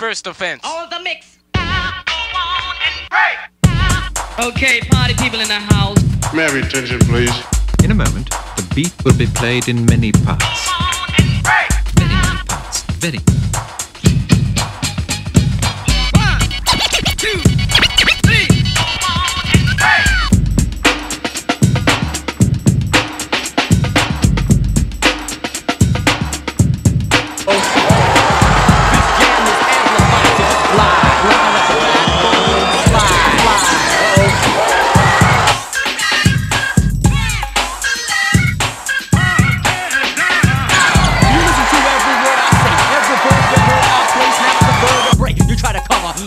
first offense. All the mix. Okay, party people in the house. May I have attention, please? In a moment, the beat will be played in many parts. Very many parts. Very.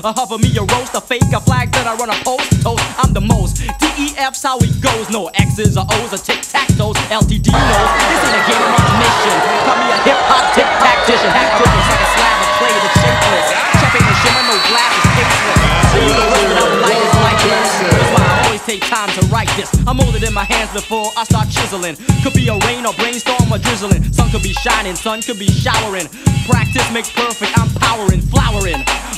A hover me, a roast, a fake, a flag that I run a post, toast. I'm the most. DEF's how it goes, no X's or O's or tic tac toes. LTD knows this ain't a game of mission. Call me a hip hop tic tactician, tactician like a slab of clay that's shapeless. Champagne and shimmer, no glass is tasteless. So you know what I'm light as lightless. That's why I always take time to write this. I'm holding in my hands before I start chiseling. Could be a rain or brainstorm or drizzling. Sun could be shining, sun could be showering. Practice makes perfect, I'm powering, flowering.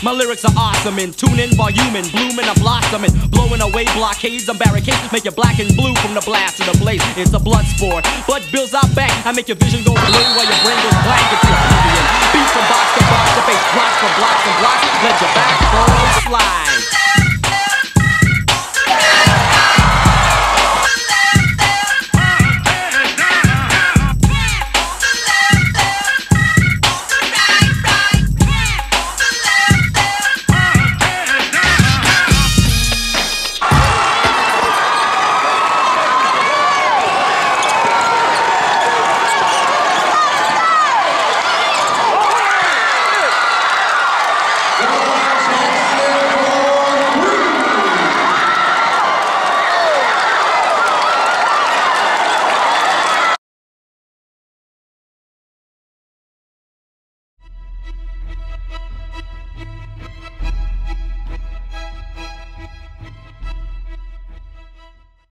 My lyrics are awesome and tuning, volumin', blooming, I'm blossoming, blowing away blockades. and barricades, make it black and blue from the blast to the blaze. It's a blood sport. Blood bills out back. I make your vision go blue while your brain goes blank. It's oblivion. Beat from box to box to face, blocks from blocks and blocks. Let your back slide.